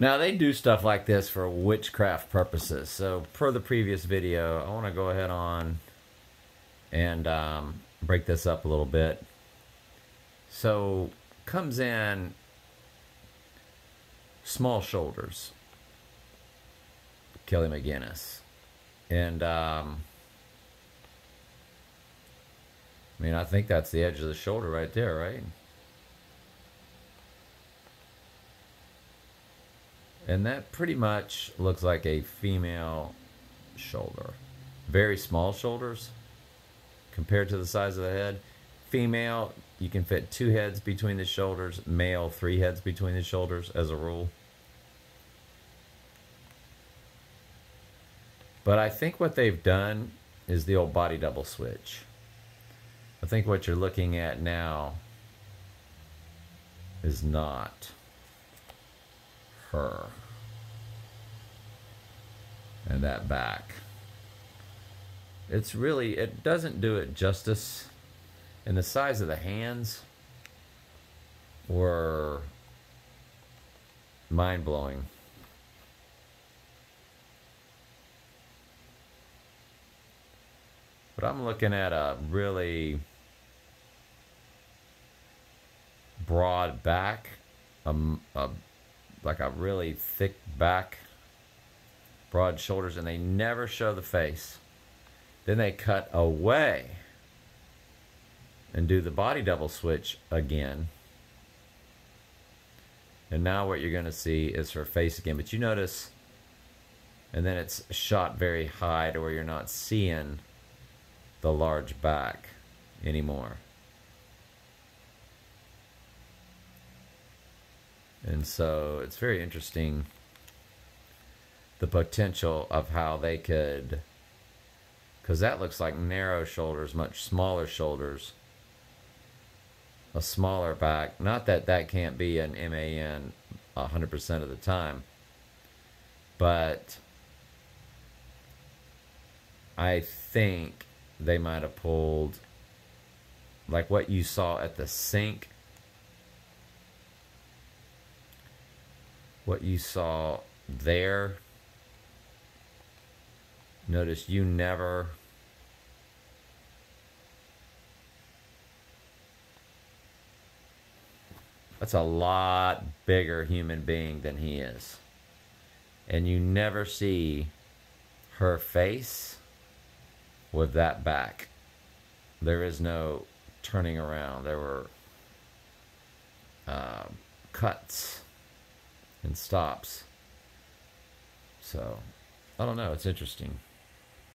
Now they do stuff like this for witchcraft purposes. So per the previous video, I want to go ahead on and um, break this up a little bit. So comes in small shoulders, Kelly McGillis, and um, I mean I think that's the edge of the shoulder right there, right? And that pretty much looks like a female shoulder. Very small shoulders compared to the size of the head. Female, you can fit two heads between the shoulders. Male, three heads between the shoulders as a rule. But I think what they've done is the old body double switch. I think what you're looking at now is not her and that back. It's really, it doesn't do it justice. And the size of the hands were mind blowing. But I'm looking at a really broad back, a, a like a really thick back, broad shoulders, and they never show the face. Then they cut away and do the body double switch again. And now what you're going to see is her face again. But you notice, and then it's shot very high to where you're not seeing the large back anymore. And so it's very interesting the potential of how they could, because that looks like narrow shoulders, much smaller shoulders, a smaller back. Not that that can't be an MAN 100% of the time, but I think they might have pulled like what you saw at the sink what you saw there. Notice you never That's a lot bigger human being than he is. And you never see her face with that back. There is no turning around. There were uh, cuts and stops. So, I don't know. It's interesting.